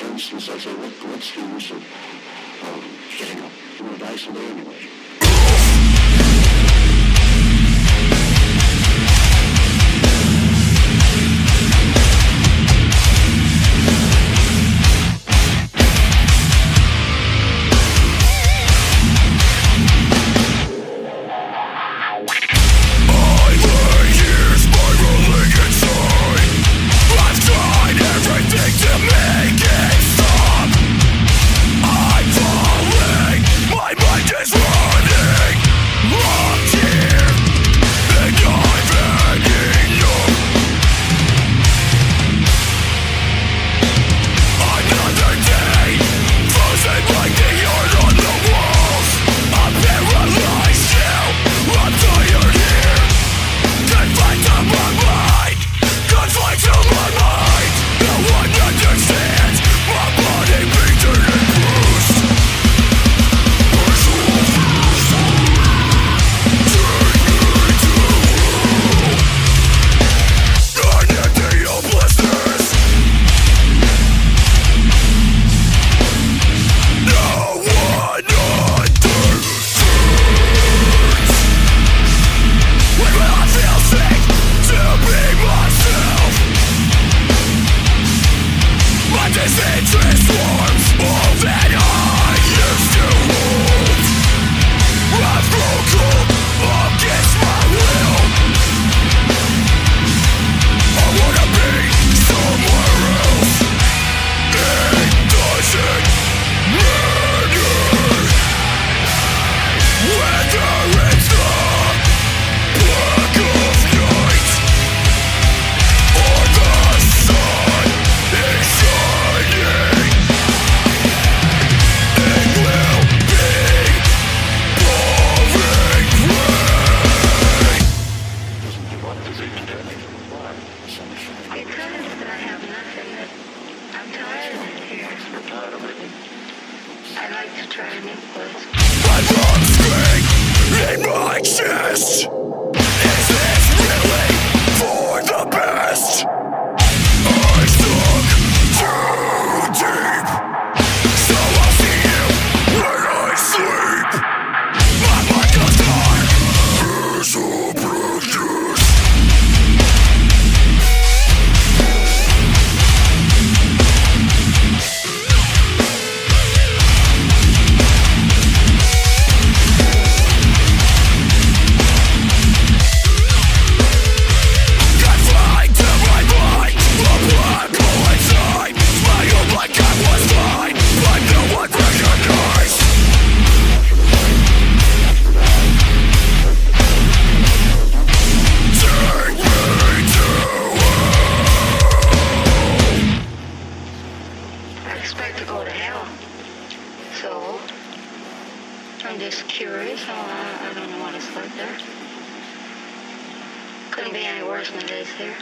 for instance, I what's the use of um, getting up? Know, die someday anyway. I'd like to try new. My lungs scream in my chest. I'm just curious. I don't know what it's like there. Couldn't be any worse than it is here.